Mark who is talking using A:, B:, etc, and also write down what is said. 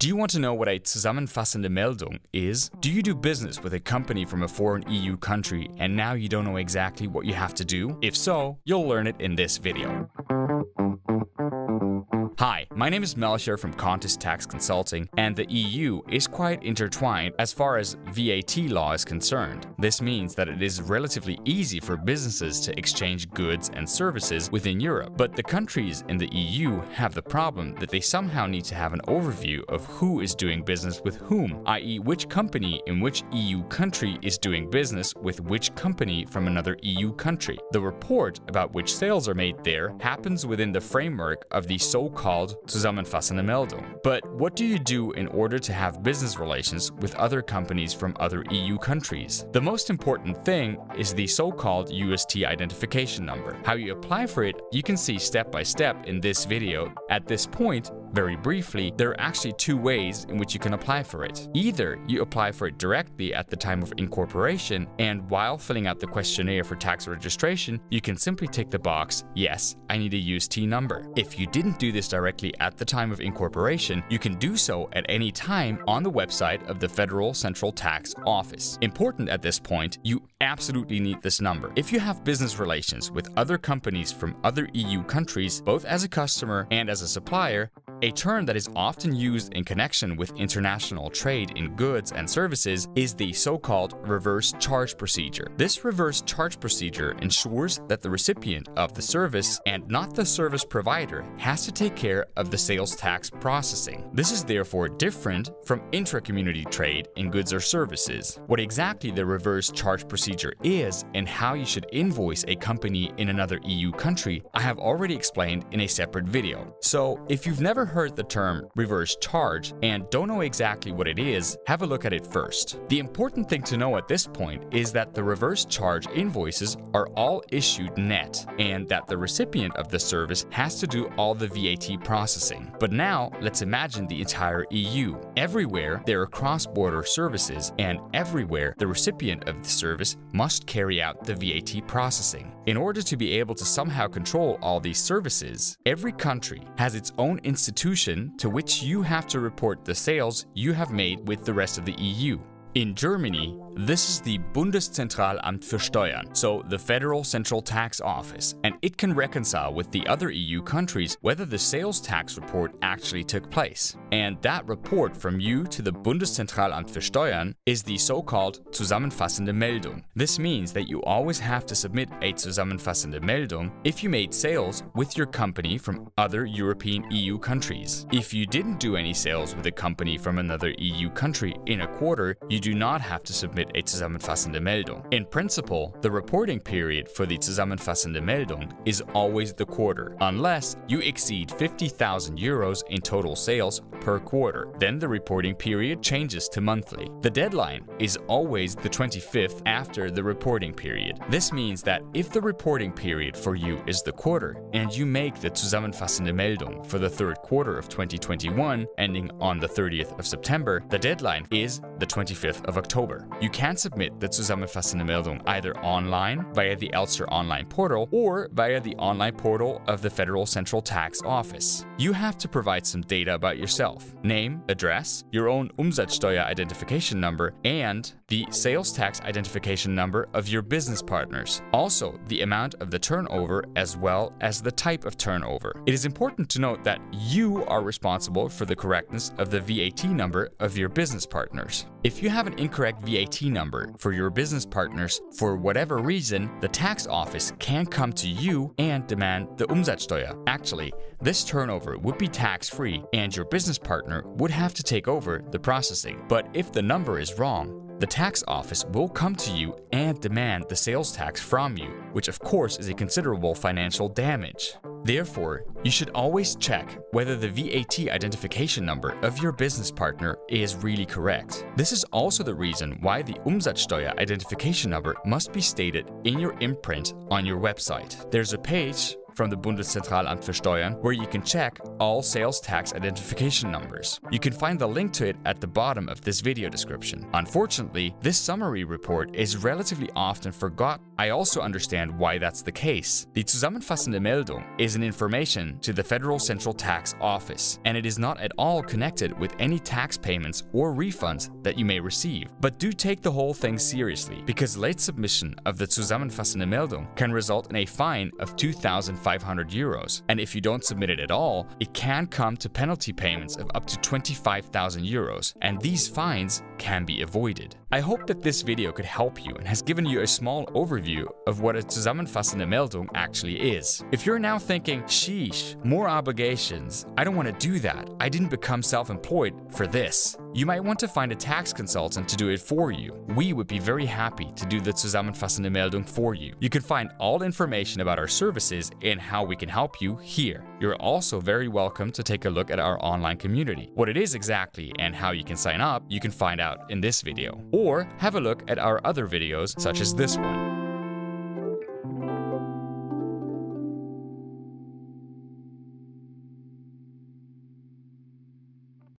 A: Do you want to know what a zusammenfassende Meldung is? Do you do business with a company from a foreign EU country and now you don't know exactly what you have to do? If so, you'll learn it in this video. Hi, my name is Melchior from Kontist Tax Consulting, and the EU is quite intertwined as far as VAT law is concerned. This means that it is relatively easy for businesses to exchange goods and services within Europe, but the countries in the EU have the problem that they somehow need to have an overview of who is doing business with whom, i.e. which company in which EU country is doing business with which company from another EU country. The report about which sales are made there happens within the framework of the so-called zusammenfassende Meldung. But what do you do in order to have business relations with other companies from other EU countries? The most important thing is the so-called UST identification number. How you apply for it, you can see step by step in this video. At this point, very briefly, there are actually two ways in which you can apply for it. Either you apply for it directly at the time of incorporation, and while filling out the questionnaire for tax registration, you can simply tick the box, yes, I need a UST number. If you didn't do this directly at the time of incorporation, you can do so at any time on the website of the Federal Central Tax Office. Important at this point, you absolutely need this number. If you have business relations with other companies from other EU countries, both as a customer and as a supplier, a term that is often used in connection with international trade in goods and services is the so-called reverse charge procedure. This reverse charge procedure ensures that the recipient of the service and not the service provider has to take care of the sales tax processing. This is therefore different from intra-community trade in goods or services. What exactly the reverse charge procedure is and how you should invoice a company in another EU country, I have already explained in a separate video. So if you've never heard the term reverse charge and don't know exactly what it is, have a look at it first. The important thing to know at this point is that the reverse charge invoices are all issued net and that the recipient of the service has to do all the VAT processing. But now, let's imagine the entire EU. Everywhere there are cross-border services and everywhere the recipient of the service must carry out the VAT processing. In order to be able to somehow control all these services, every country has its own institution institution to which you have to report the sales you have made with the rest of the EU. In Germany, this is the Bundeszentralamt für Steuern, so the Federal Central Tax Office, and it can reconcile with the other EU countries whether the sales tax report actually took place. And that report from you to the Bundeszentralamt für Steuern is the so-called Zusammenfassende Meldung. This means that you always have to submit a Zusammenfassende Meldung if you made sales with your company from other European EU countries. If you didn't do any sales with a company from another EU country in a quarter, you do not have to submit a zusammenfassende Meldung. In principle, the reporting period for the zusammenfassende Meldung is always the quarter, unless you exceed 50,000 euros in total sales per quarter. Then the reporting period changes to monthly. The deadline is always the 25th after the reporting period. This means that if the reporting period for you is the quarter and you make the zusammenfassende Meldung for the third quarter of 2021 ending on the 30th of September, the deadline is the 25th of October. You can submit the zusammenfassende Meldung either online via the Elster online portal or via the online portal of the Federal Central Tax Office. You have to provide some data about yourself, name, address, your own Umsatzsteuer identification number, and the sales tax identification number of your business partners. Also, the amount of the turnover as well as the type of turnover. It is important to note that you are responsible for the correctness of the VAT number of your business partners. If you have an incorrect VAT number for your business partners for whatever reason, the tax office can come to you and demand the Umsatzsteuer. Actually, this turnover would be tax-free and your business partner would have to take over the processing. But if the number is wrong, the tax office will come to you and demand the sales tax from you, which of course is a considerable financial damage. Therefore, you should always check whether the VAT identification number of your business partner is really correct. This is also the reason why the Umsatzsteuer identification number must be stated in your imprint on your website. There's a page from the Bundeszentralamt für Steuern where you can check all sales tax identification numbers. You can find the link to it at the bottom of this video description. Unfortunately, this summary report is relatively often forgotten. I also understand why that's the case. The zusammenfassende Meldung is an information to the Federal Central Tax Office, and it is not at all connected with any tax payments or refunds that you may receive. But do take the whole thing seriously, because late submission of the zusammenfassende Meldung can result in a fine of 2,500 euros, and if you don't submit it at all, it can come to penalty payments of up to 25,000 euros, and these fines can be avoided. I hope that this video could help you and has given you a small overview of what a zusammenfassende Meldung actually is. If you're now thinking, sheesh, more obligations, I don't want to do that, I didn't become self-employed for this. You might want to find a tax consultant to do it for you. We would be very happy to do the zusammenfassende Meldung for you. You can find all information about our services and how we can help you here. You're also very welcome to take a look at our online community. What it is exactly and how you can sign up, you can find out in this video. Or have a look at our other videos such as this one.